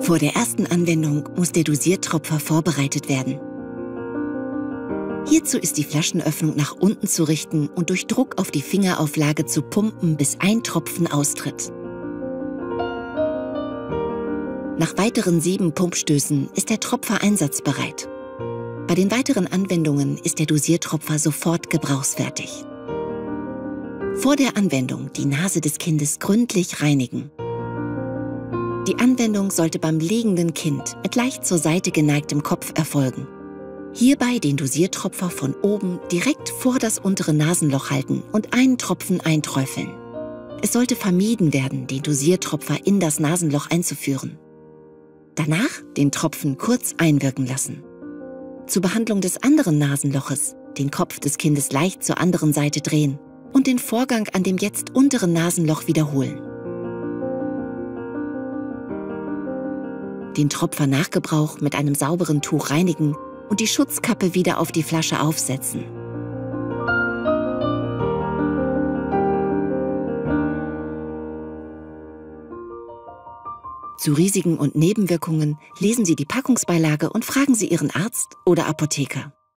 Vor der ersten Anwendung muss der Dosiertropfer vorbereitet werden. Hierzu ist die Flaschenöffnung nach unten zu richten und durch Druck auf die Fingerauflage zu pumpen, bis ein Tropfen austritt. Nach weiteren sieben Pumpstößen ist der Tropfer einsatzbereit. Bei den weiteren Anwendungen ist der Dosiertropfer sofort gebrauchsfertig. Vor der Anwendung die Nase des Kindes gründlich reinigen. Die Anwendung sollte beim liegenden Kind mit leicht zur Seite geneigtem Kopf erfolgen. Hierbei den Dosiertropfer von oben direkt vor das untere Nasenloch halten und einen Tropfen einträufeln. Es sollte vermieden werden, den Dosiertropfer in das Nasenloch einzuführen. Danach den Tropfen kurz einwirken lassen. Zur Behandlung des anderen Nasenloches den Kopf des Kindes leicht zur anderen Seite drehen und den Vorgang an dem jetzt unteren Nasenloch wiederholen. Den Tropfer nach Gebrauch mit einem sauberen Tuch reinigen und die Schutzkappe wieder auf die Flasche aufsetzen. Zu Risiken und Nebenwirkungen lesen Sie die Packungsbeilage und fragen Sie Ihren Arzt oder Apotheker.